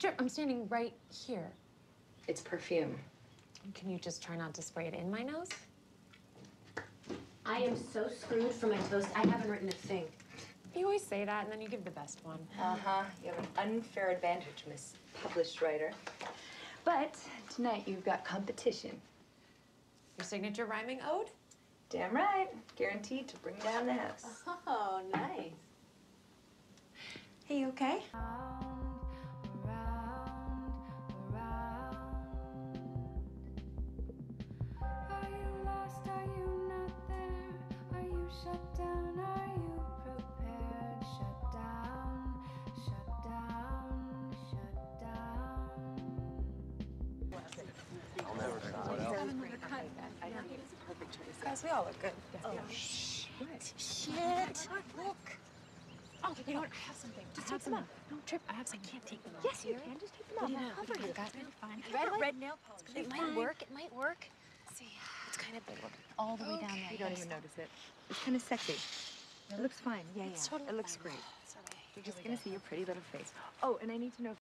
Trip, I'm standing right here. It's perfume. Can you just try not to spray it in my nose? I am so screwed for my toast. I haven't written a thing. You always say that, and then you give the best one. Uh-huh. You have an unfair advantage, Miss Published Writer. But tonight you've got competition. Your signature rhyming ode? Damn right. Guaranteed to bring down the house. Oh, nice. Hey, you okay? Guys, we all look good. Oh, shit. Shit. Look. Oh, you know what? I have something. Just take them off. No, Trip, I have some. I can't take them off. Yes, you can. Just take them off. What do you know? I'll cover you. Got it. Fine. Red Red, nail polish. It might work. It might work. See, it's kind of big. Look. All the way oh, down there. You don't even notice it. It's kind of sexy. It looks fine. Yeah, yeah. Totally it looks fine. great. It's okay. You're just gonna see your pretty little face. Oh, and I need to know